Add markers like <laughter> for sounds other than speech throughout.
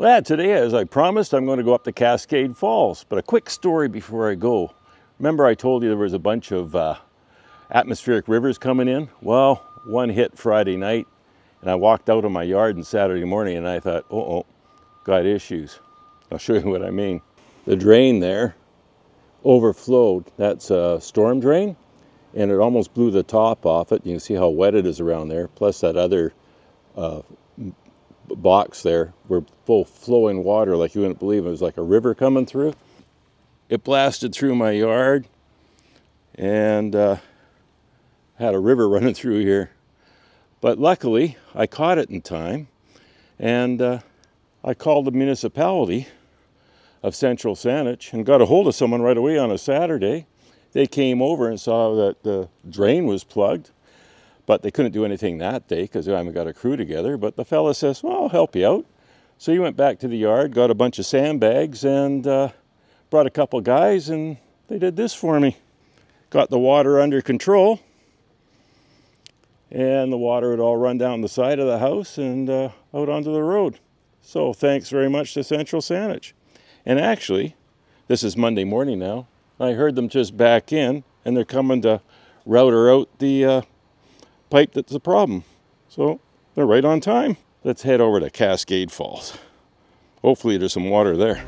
Well, today, as I promised, I'm going to go up to Cascade Falls. But a quick story before I go. Remember I told you there was a bunch of uh, atmospheric rivers coming in? Well, one hit Friday night, and I walked out of my yard on Saturday morning, and I thought, oh, got issues. I'll show you what I mean. The drain there overflowed. That's a storm drain, and it almost blew the top off it. You can see how wet it is around there. Plus that other uh, box there were full flowing water like you wouldn't believe. It was like a river coming through. It blasted through my yard and uh, had a river <laughs> running through here. But luckily, I caught it in time and uh, I called the municipality of Central Saanich and got a hold of someone right away on a Saturday. They came over and saw that the drain was plugged but they couldn't do anything that day because they haven't got a crew together. But the fella says, well, I'll help you out. So he went back to the yard, got a bunch of sandbags, and uh, brought a couple guys, and they did this for me. Got the water under control, and the water would all run down the side of the house and uh, out onto the road. So thanks very much to Central Saanich. And actually, this is Monday morning now. I heard them just back in, and they're coming to router out the uh, pipe that's the problem. So they're right on time. Let's head over to Cascade Falls. Hopefully there's some water there.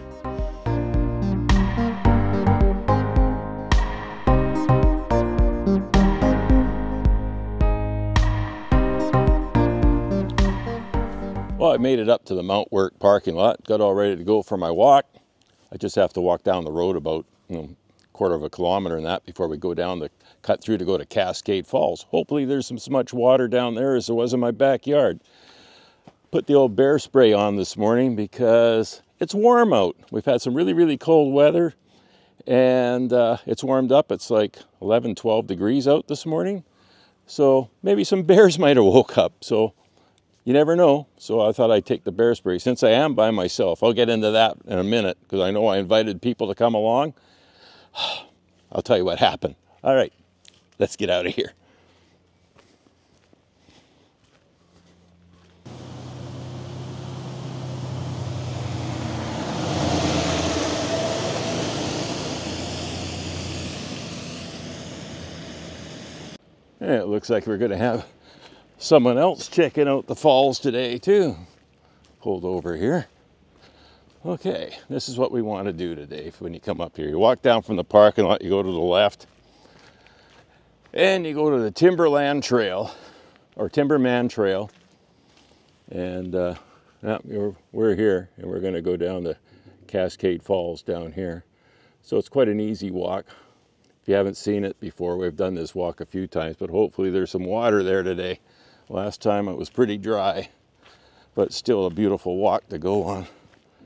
Well, I made it up to the Mount Work parking lot, got all ready to go for my walk. I just have to walk down the road about you know, quarter of a kilometer and that before we go down the cut through to go to Cascade Falls. Hopefully there's some, as much water down there as there was in my backyard. Put the old bear spray on this morning because it's warm out. We've had some really, really cold weather and uh, it's warmed up. It's like 11, 12 degrees out this morning. So maybe some <laughs> bears might have woke up. So you never know. So I thought I'd take the bear spray. Since I am by myself, I'll get into that in a minute because I know I invited people to come along. <sighs> I'll tell you what happened. All right, let's get out of here. And it looks like we're going to have someone else checking out the falls today too. Pulled over here. Okay, this is what we want to do today when you come up here. You walk down from the parking lot, you go to the left, and you go to the Timberland Trail, or Timberman Trail. And uh, we're here, and we're going to go down the Cascade Falls down here. So it's quite an easy walk. If you haven't seen it before, we've done this walk a few times, but hopefully there's some water there today. Last time it was pretty dry, but still a beautiful walk to go on.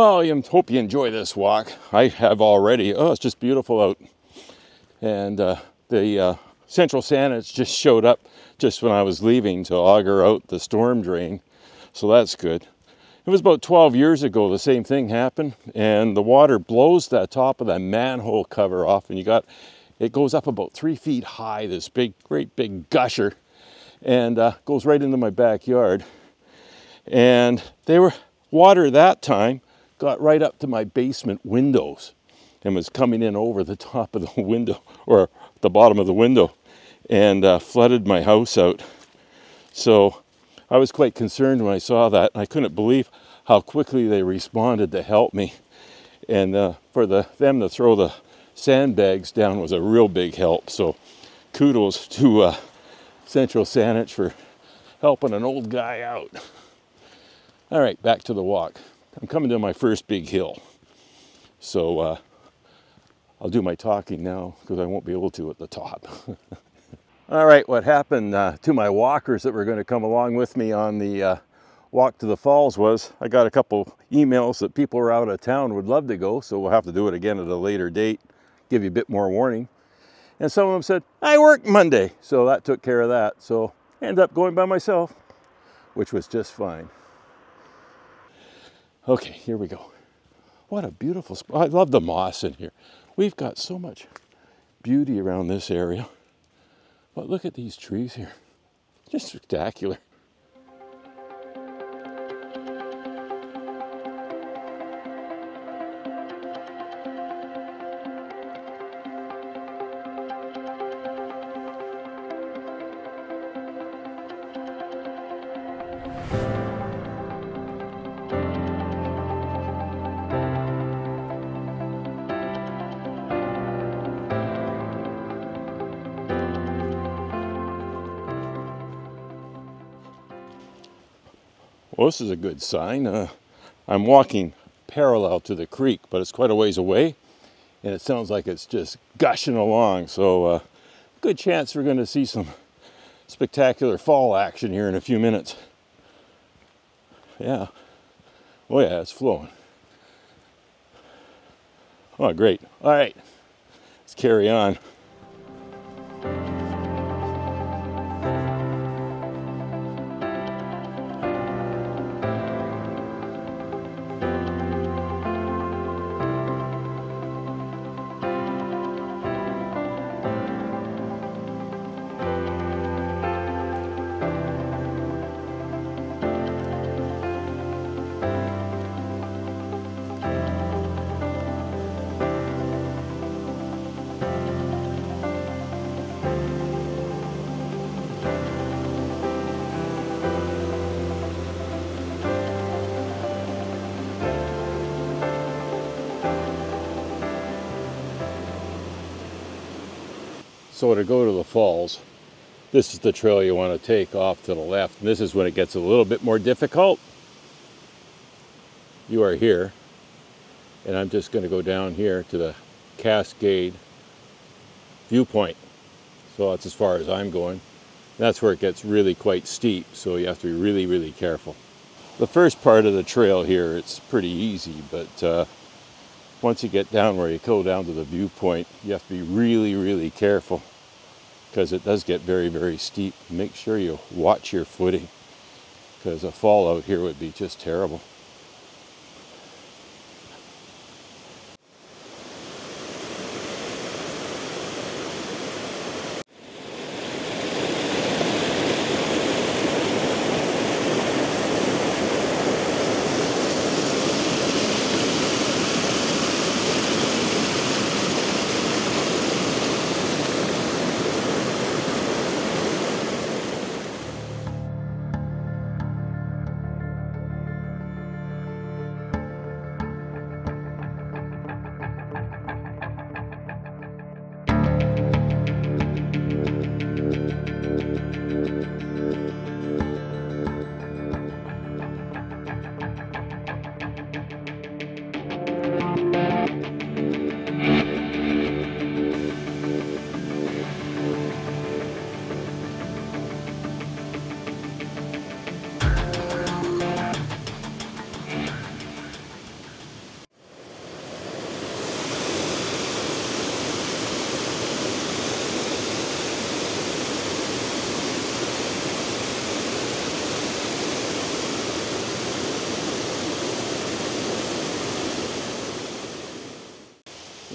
Well, I hope you enjoy this walk. I have already. Oh, it's just beautiful out. And uh, the uh, Central Saanich just showed up just when I was leaving to auger out the storm drain. So that's good. It was about 12 years ago the same thing happened and the water blows the top of that manhole cover off and you got it goes up about three feet high this big great big gusher and uh, goes right into my backyard and they were water that time got right up to my basement windows and was coming in over the top of the <laughs> window or the bottom of the window and uh, flooded my house out. So I was quite concerned when I saw that. I couldn't believe how quickly they responded to help me. And uh, for the, them to throw the sandbags down was a real big help. So kudos to uh, Central Saanich for helping an old guy out. All right, back to the walk. I'm coming to my first big hill. So uh, I'll do my talking now because I won't be able to at the top. <laughs> All right, what happened uh, to my walkers that were going to come along with me on the uh, walk to the falls was I got a couple emails that people are out of town would love to go, so we'll have to do it again at a later date, give you a bit more warning. And some of them said, I work Monday, so that took care of that. So I ended up going by myself, which was just fine. Okay, here we go. What a beautiful spot. I love the moss in here. We've got so much beauty around this area. But look at these trees here. Just spectacular. Well, this is a good sign. Uh, I'm walking parallel to the creek, but it's quite a ways away, and it sounds like it's just gushing along. So, uh, good chance we're going to see some spectacular fall action here in a few minutes. Yeah. Oh, yeah, it's flowing. Oh, great. All right, let's carry on. So to go to the falls, this is the trail you want to take off to the left. And this is when it gets a little bit more difficult. You are here, and I'm just going to go down here to the Cascade viewpoint. So that's as far as I'm going. That's where it gets really quite steep, so you have to be really, really careful. The first part of the trail here, it's pretty easy, but uh, once you get down where you go down to the viewpoint, you have to be really, really careful because it does get very, very steep. Make sure you watch your footing because a fall out here would be just terrible.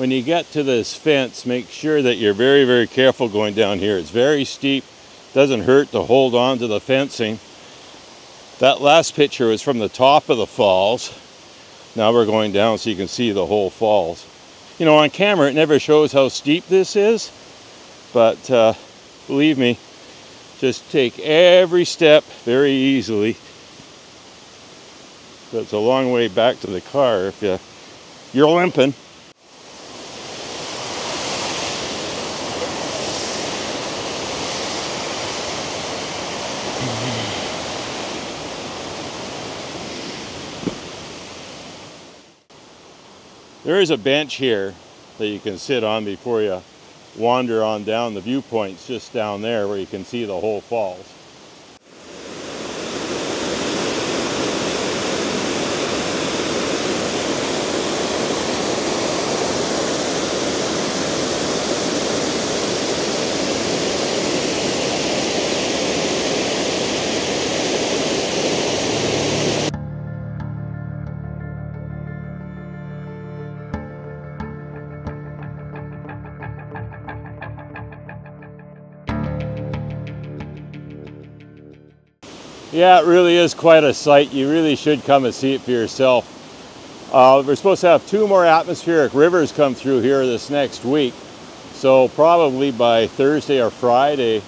When you get to this fence, make sure that you're very, very careful going down here. It's very steep. Doesn't hurt to hold on to the fencing. That last picture was from the top of the falls. Now we're going down so you can see the whole falls. You know, on camera, it never shows how steep this is, but uh, believe me, just take every step very easily. So it's a long way back to the car if you, you're limping. There is a bench here that you can sit on before you wander on down. The viewpoint's just down there where you can see the whole falls. Yeah, it really is quite a sight. You really should come and see it for yourself. Uh, we're supposed to have two more atmospheric rivers come through here this next week. So probably by Thursday or Friday,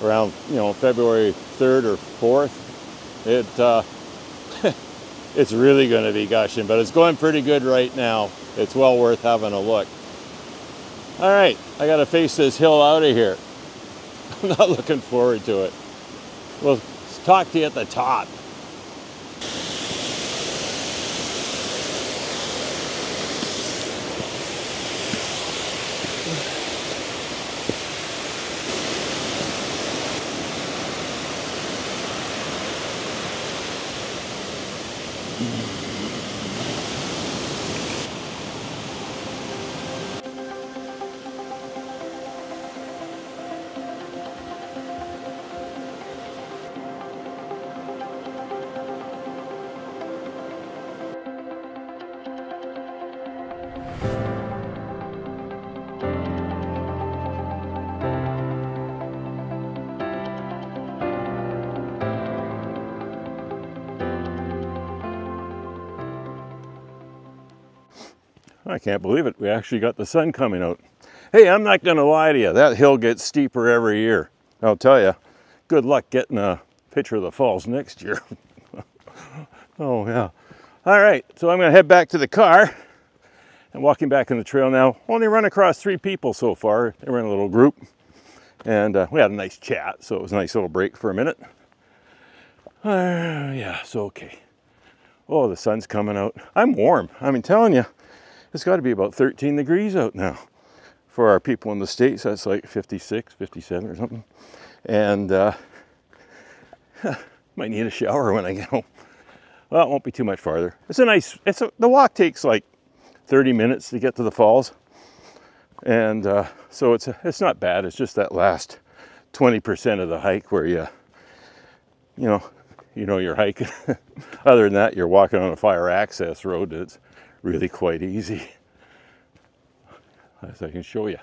around you know February 3rd or 4th, it uh, <laughs> it's really going to be gushing. But it's going pretty good right now. It's well worth having a look. All right, I got to face this hill out of here. <laughs> I'm not looking forward to it. Well talk to you at the top. I can't believe it. We actually got the sun coming out. Hey, I'm not going to lie to you. That hill gets steeper every year. I'll tell you, good luck getting a picture of the falls next year. <laughs> oh, yeah. All right, so I'm going to head back to the car and walking back on the trail now. Only run across three people so far. They were in a little group and uh, we had a nice chat, so it was a nice little break for a minute. Uh, yeah, so okay. Oh, the sun's coming out. I'm warm. I mean, telling you, it's got to be about 13 degrees out now. For our people in the States, that's like 56, 57 or something. And uh, <laughs> might need a shower when I get home. Well, it won't be too much farther. It's a nice, it's a, the walk takes like 30 minutes to get to the falls. And uh, so it's, a, it's not bad. It's just that last 20% of the hike where you, you know, you know you're hiking. <laughs> Other than that, you're walking on a fire access road that's really quite easy, <laughs> as I can show you.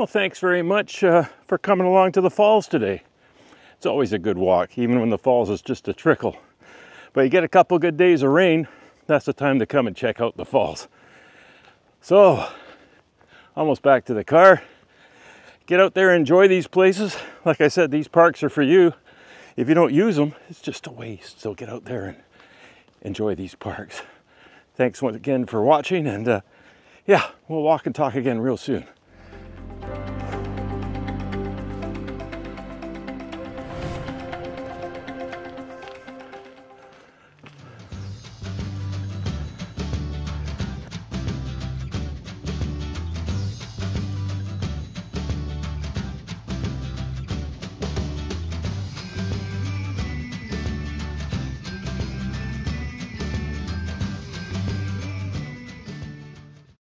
Well, thanks very much uh, for coming along to the falls today. It's always a good walk, even when the falls is just a trickle. But you get a couple good days of rain, that's the time to come and check out the falls. So, almost back to the car. Get out there, enjoy these places. Like I said, these parks are for you. If you don't use them, it's just a waste. So get out there and enjoy these parks. Thanks once again for watching, and uh, yeah, we'll walk and talk again real soon.